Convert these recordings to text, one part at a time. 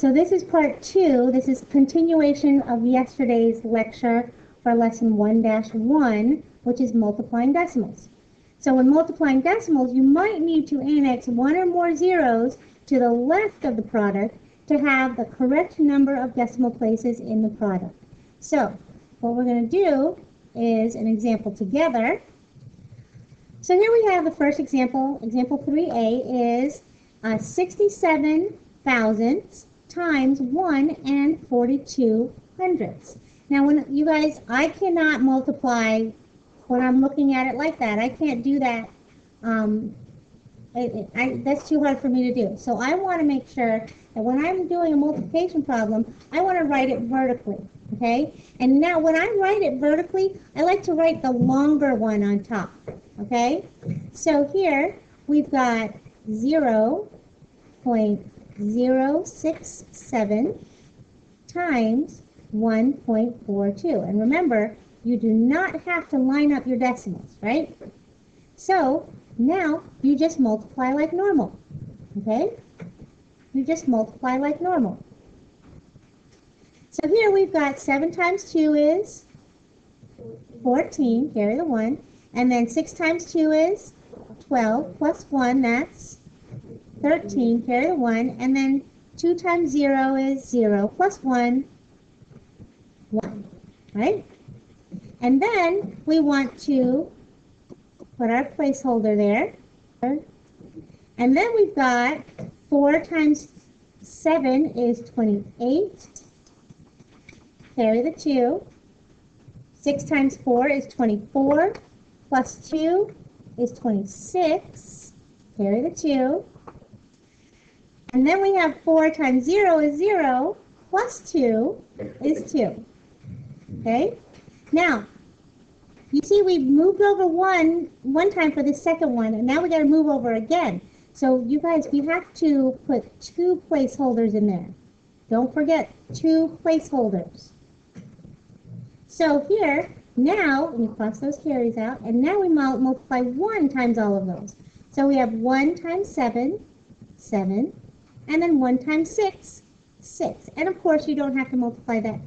So this is part two. This is continuation of yesterday's lecture for lesson 1-1, which is multiplying decimals. So when multiplying decimals, you might need to annex one or more zeros to the left of the product to have the correct number of decimal places in the product. So what we're going to do is an example together. So here we have the first example. Example 3a is uh, 67 thousandths times 1 and 42 hundredths. Now when you guys, I cannot multiply when I'm looking at it like that. I can't do that. Um, I, I, that's too hard for me to do. So I want to make sure that when I'm doing a multiplication problem, I want to write it vertically, okay? And now when I write it vertically, I like to write the longer one on top, okay? So here we've got 0 0.067 times 1.42. And remember, you do not have to line up your decimals, right? So now you just multiply like normal, okay? You just multiply like normal. So here we've got 7 times 2 is 14, carry the 1. And then 6 times 2 is 12, plus 1, that's 13, carry the 1. And then 2 times 0 is 0, plus 1, 1, right? And then we want to put our placeholder there. And then we've got 4 times 7 is 28. Carry the 2. 6 times 4 is 24. Plus 2 is 26. Carry the 2. And then we have 4 times 0 is 0. Plus 2 is 2. Okay? Now, you see we've moved over one one time for the second one, and now we got to move over again. So you guys, we have to put two placeholders in there. Don't forget, two placeholders. So here, now, we cross those carries out, and now we multiply 1 times all of those. So we have 1 times 7, 7, and then 1 times 6, 6. And of course, you don't have to multiply that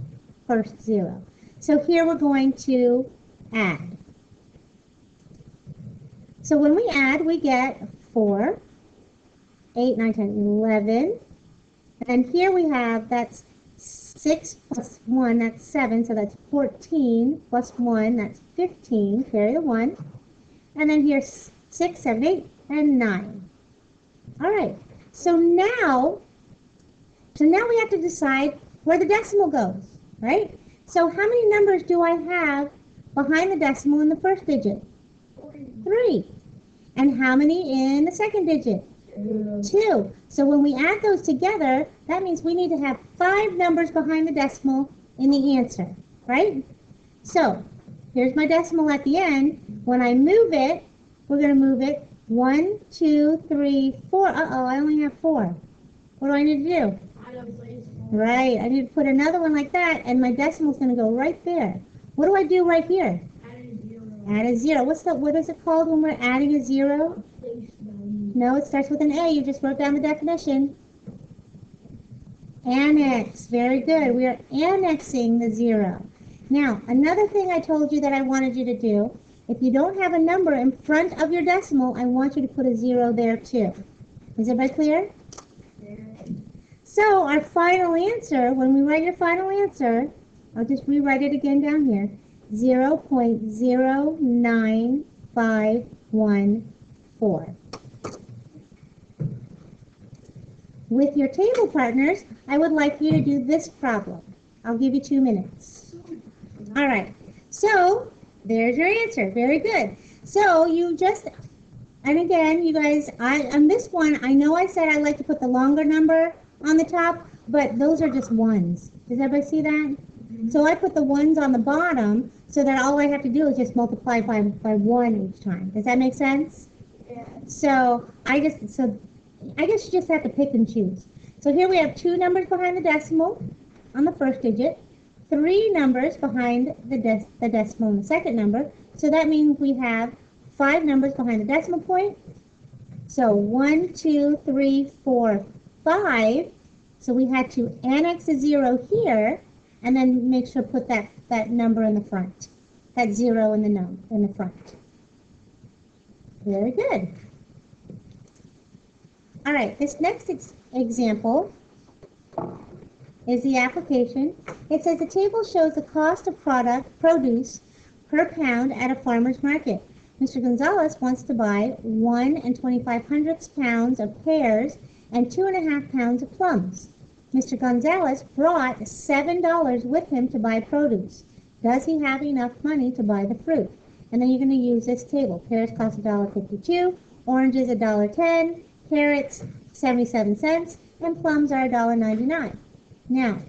first 0. So here we're going to add. So when we add, we get 4, 8, 9, 10, 11. And here we have, that's 6 plus 1, that's 7, so that's 14, plus 1, that's 15, carry the 1. And then here's 6, 7, 8, and 9. All right, so now, so now we have to decide where the decimal goes, right? So how many numbers do I have behind the decimal in the first digit? Three. And how many in the second digit? Two. So when we add those together, that means we need to have five numbers behind the decimal in the answer, right? So here's my decimal at the end. When I move it, we're going to move it one, two, three, four. Uh-oh, I only have four. What do I need to do? Right, I need to put another one like that, and my decimal's going to go right there. What do I do right here? Add a zero. Add a zero. What's the, what is it called when we're adding a zero? No, it starts with an A. You just wrote down the definition. Annex. Very good. We are annexing the zero. Now, another thing I told you that I wanted you to do, if you don't have a number in front of your decimal, I want you to put a zero there too. Is everybody clear? So our final answer, when we write your final answer, I'll just rewrite it again down here, 0.09514. With your table partners, I would like you to do this problem. I'll give you two minutes. All right, so there's your answer. Very good. So you just, and again, you guys, I on this one, I know I said I like to put the longer number on the top, but those are just ones. Does everybody see that? Mm-hmm. So I put the ones on the bottom so that all I have to do is just multiply by, by one each time. Does that make sense? Yeah. So I just, so I guess you just have to pick and choose. So here we have two numbers behind the decimal on the first digit, three numbers behind the, de- the decimal in the second number. So that means we have five numbers behind the decimal point. So one, two, three, four, five. So we had to annex a zero here and then make sure put that, that number in the front. That zero in the num in the front. Very good. All right, this next ex- example is the application. It says the table shows the cost of product, produce, per pound at a farmer's market. Mr. Gonzalez wants to buy one and twenty-five hundredths pounds of pears and two and a half pounds of plums. Mr. Gonzalez brought seven dollars with him to buy produce. Does he have enough money to buy the fruit? And then you're going to use this table. Pears cost $1.52, oranges $1.10, carrots 77 cents, and plums are $1.99. Now,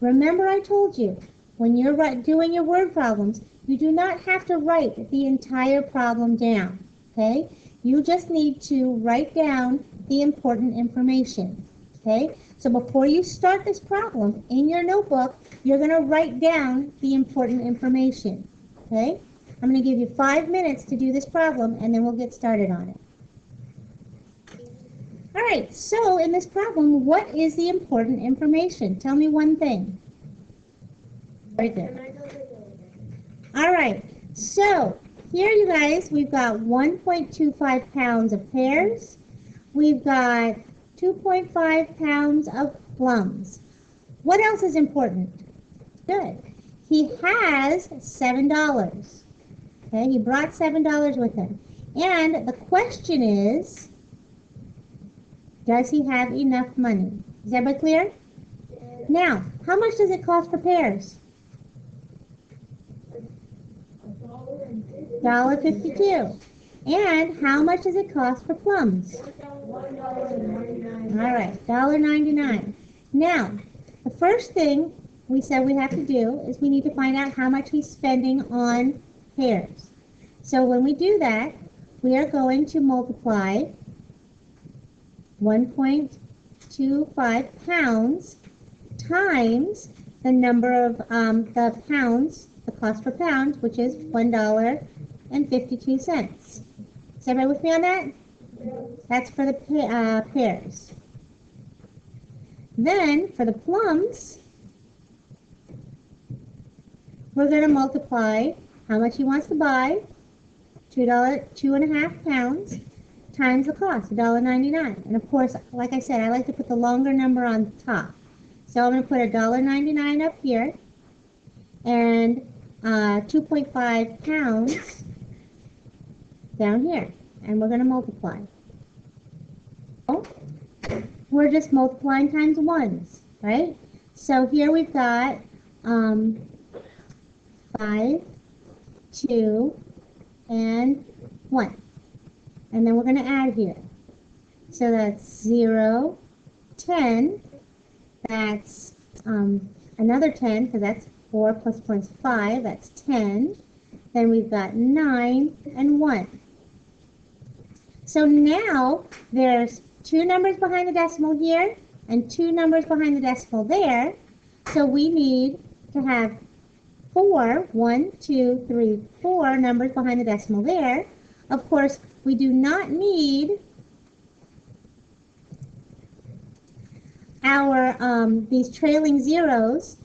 remember I told you, when you're doing your word problems, you do not have to write the entire problem down, okay? You just need to write down the important information, okay? So before you start this problem, in your notebook, you're going to write down the important information, okay? I'm going to give you five minutes to do this problem, and then we'll get started on it. All right, so in this problem, what is the important information? Tell me one thing. Very good. All right, so here, you guys, we've got 1.25 pounds of pears. We've got 2.5 pounds of plums. What else is important? Good. He has $7. Okay, he brought $7 with him. And the question is, does he have enough money? Is everybody clear? Now, how much does it cost for pears? Dollar fifty-two. And how much does it cost for plums? All right, dollar ninety-nine. Now, the first thing we said we have to do is we need to find out how much he's spending on pears. So when we do that, we are going to multiply 1.25 pounds times the number of um, the pounds, the cost per pound, which is one dollar and fifty-two cents. Is everybody with me on that? That's for the uh, pears. Then for the plums, we're going to multiply how much he wants to buy, two dollar, two and a half pounds, times the cost, $1.99. And of course, like I said, I like to put the longer number on top. So I'm going to put $1.99 up here, and uh, 2.5 pounds down here, and we're going to multiply. Oh, we're just multiplying times ones, right? So here we've got um, 5, 2, and 1. And then we're going to add here. So that's 0, 10, that's um, another 10, because that's 4 plus plus 5, that's 10. Then we've got 9 and 1. So now there's two numbers behind the decimal here and two numbers behind the decimal there. So we need to have four, one, two, three, four numbers behind the decimal there. Of course, we do not need our um, these trailing zeros,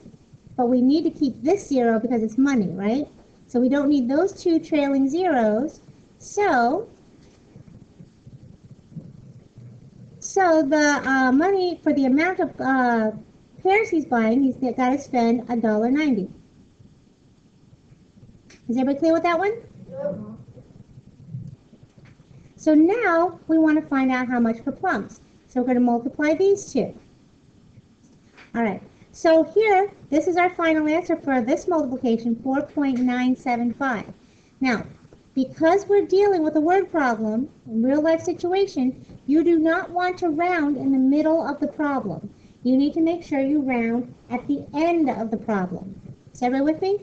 but we need to keep this zero because it's money, right? So we don't need those two trailing zeros. So, so the uh, money for the amount of uh, pears he's buying, he's got to spend a dollar ninety. Is everybody clear with that one? So now we want to find out how much for plums. So we're going to multiply these two. All right. So here, this is our final answer for this multiplication, 4.975. Now, because we're dealing with a word problem, in real life situation, you do not want to round in the middle of the problem. You need to make sure you round at the end of the problem. Is everybody with me?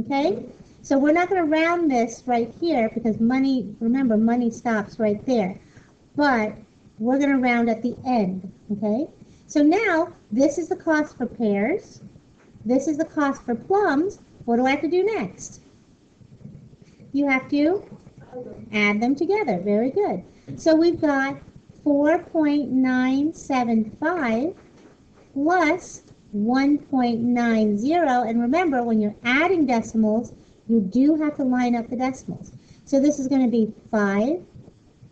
Okay? So we're not going to round this right here because money, remember, money stops right there. But we're going to round at the end, okay? So now, this is the cost for pears. This is the cost for plums. What do I have to do next? You have to add them together. Very good. So we've got 4.975 plus 1.90. And remember, when you're adding decimals, you do have to line up the decimals. So this is going to be 5,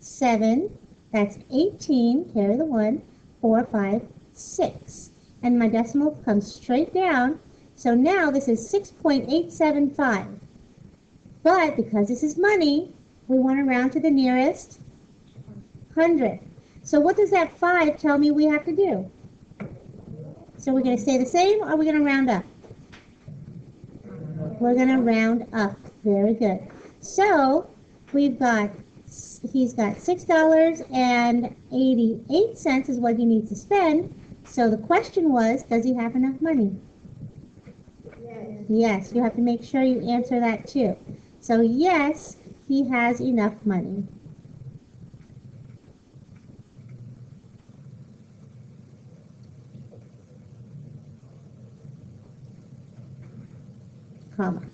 7, that's 18, carry the 1, 4, 5, 6. And my decimal comes straight down. So now this is 6.875. But because this is money, we want to round to the nearest hundred. So what does that 5 tell me we have to do? So we're going to stay the same or are we going to round up? We're going to round up. Very good. So we've got, he's got $6.88 is what he needs to spend. So the question was, does he have enough money? Yes. Yes, you have to make sure you answer that too. So yes, he has enough money. Sağ.